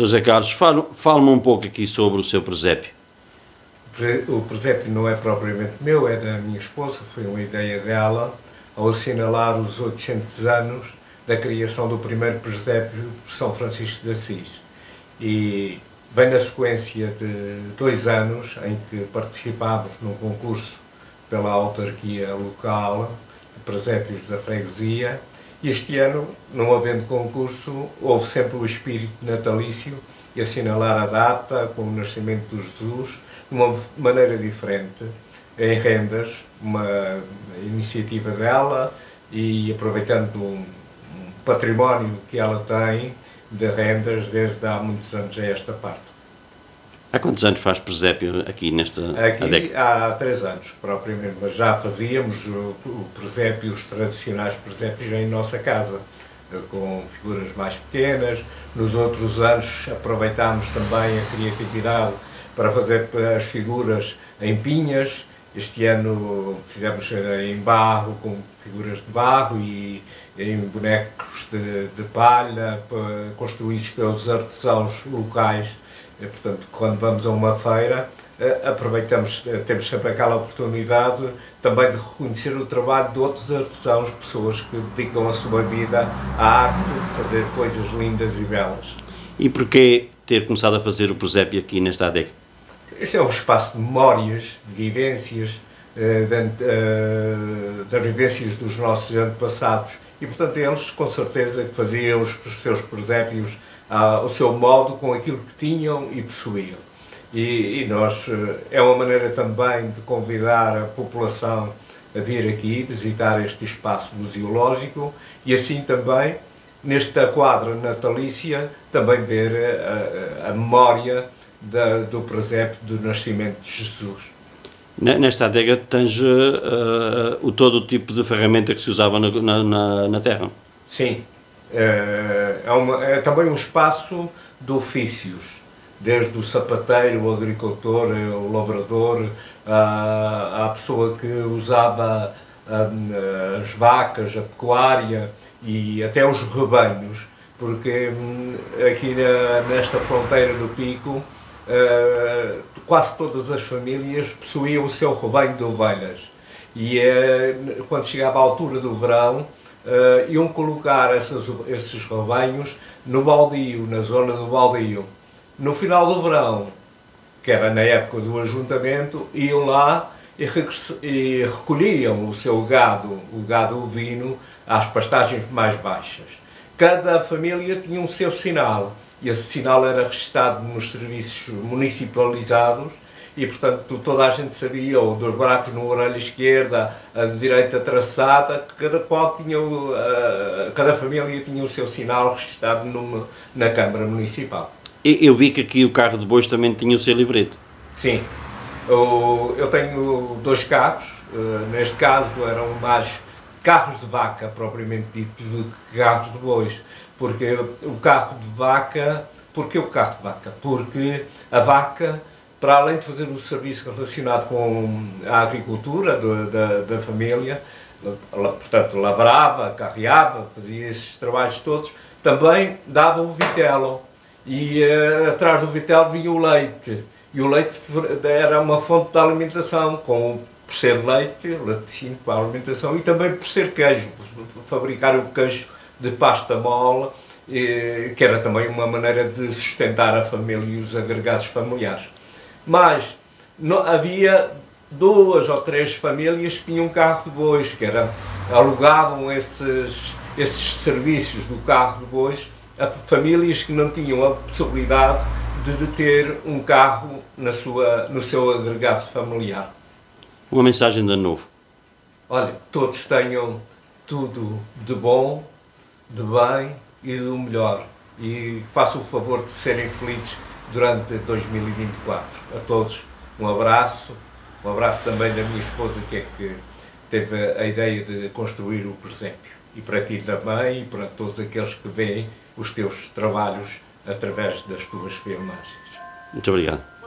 Sr. José Carlos, fale-me um pouco aqui sobre o seu presépio. O presépio não é propriamente meu, é da minha esposa, foi uma ideia dela, ao assinalar os 800 anos da criação do primeiro presépio de São Francisco de Assis. E vem na sequência de dois anos em que participámos num concurso pela autarquia local de presépios da freguesia este ano, não havendo concurso, houve sempre o espírito natalício e assinalar a data com o nascimento de Jesus de uma maneira diferente, em rendas, uma iniciativa dela e aproveitando um património que ela tem de rendas desde há muitos anos a esta parte. Há quantos anos faz presépio aqui nesta Aqui há três anos, propriamente, mas já fazíamos presépio, os tradicionais presépios em nossa casa, com figuras mais pequenas. Nos outros anos aproveitámos também a criatividade para fazer as figuras em pinhas. Este ano fizemos em barro, com figuras de barro e em bonecos de, de palha, construídos pelos artesãos locais e, portanto, quando vamos a uma feira, eh, aproveitamos, eh, temos sempre aquela oportunidade também de reconhecer o trabalho de outros artesãos, pessoas que dedicam a sua vida à arte, de fazer coisas lindas e belas. E porquê ter começado a fazer o presépio aqui nesta adega? Este é um espaço de memórias, de vivências, eh, das vivências dos nossos antepassados. E, portanto, eles, com certeza, que faziam os seus presépios ao seu modo com aquilo que tinham e possuíam. E, e, nós, eh, é uma maneira também de convidar a população a vir aqui visitar este espaço museológico e assim também, nesta quadra natalícia, também ver a, a, a memória da, do presépio do nascimento de Jesus. Nesta adega tens uh, o todo o tipo de ferramenta que se usava na, na, na terra? Sim, é, é, uma, é também um espaço de ofícios, desde o sapateiro, o agricultor, o lavrador, a, pessoa que usava a, as vacas, a pecuária e até os rebanhos, porque hum, aqui na, nesta fronteira do Pico uh, quase todas as famílias possuíam o seu rebanho de ovelhas. E uh, quando chegava a altura do verão uh, iam colocar essas, esses rebanhos no baldio, na zona do baldio. No final do verão, que era na época do ajuntamento, iam lá e, e recolhiam o seu gado, o gado ovino, às pastagens mais baixas. Cada família tinha um seu sinal e esse sinal era registado nos serviços municipalizados e, portanto, toda a gente sabia, ou dos buracos na orelha esquerda, a direita traçada, cada qual tinha, uh, cada família tinha o seu sinal registado numa, na Câmara Municipal. Eu vi que aqui o carro de bois também tinha o seu livreto. Sim. Eu, eu tenho dois carros, uh, neste caso eram mais carros de vaca, propriamente dito, do que carros de bois, porque o carro de vaca, porque o carro de vaca? Porque a vaca para além de fazer o serviço relacionado com a agricultura do, da, da família, portanto, lavrava, carreava, fazia esses trabalhos todos, também dava o vitelo. E uh, atrás do vitelo vinha o leite. E o leite era uma fonte de alimentação, com, por ser leite, laticínio para alimentação, e também por ser queijo, fabricar o queijo de pasta mole, que era também uma maneira de sustentar a família e os agregados familiares mas não, havia duas ou três famílias que tinham um carro de bois, que era, alugavam esses, esses serviços do carro de bois a famílias que não tinham a possibilidade de, de ter um carro na sua, no seu agregado familiar. Uma mensagem de novo. Olha, todos tenham tudo de bom, de bem e do melhor. E façam o favor de serem felizes durante 2024. A todos um abraço, um abraço também da minha esposa que é que teve a ideia de construir o presépio. E para ti também e para todos aqueles que veem os teus trabalhos através das tuas filmagens. Muito obrigado.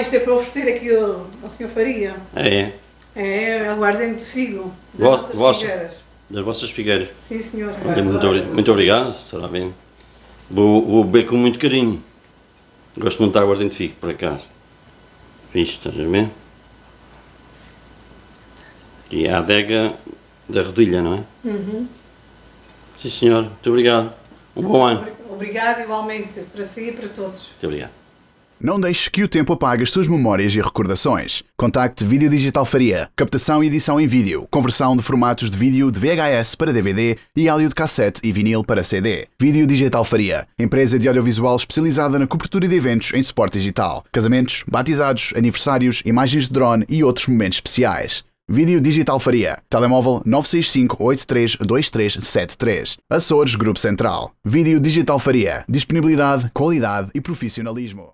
Isto é para oferecer aqui ao, ao Sr. Faria. É, É aguardente do figo das Vo- nossas figueiras. das vossas figueiras. Sim, senhor. Olha, muito, muito obrigado, será bem. Vou, vou beber com muito carinho. Gosto muito de aguardente de figo, por acaso. Isto, estás a ver? Aqui é a adega da rodilha, não é? Uhum. Sim, senhor. Muito obrigado. Um bom ano. Obrigado igualmente, para si e para todos. Muito obrigado. Não deixe que o tempo apague as suas memórias e recordações. Contacte Vídeo Digital Faria. Captação e edição em vídeo. Conversão de formatos de vídeo de VHS para DVD e áudio de cassete e vinil para CD. Vídeo Digital Faria. Empresa de audiovisual especializada na cobertura de eventos em suporte digital. Casamentos, batizados, aniversários, imagens de drone e outros momentos especiais. Vídeo Digital Faria. Telemóvel 965-832373. Açores Grupo Central. Vídeo Digital Faria. Disponibilidade, qualidade e profissionalismo.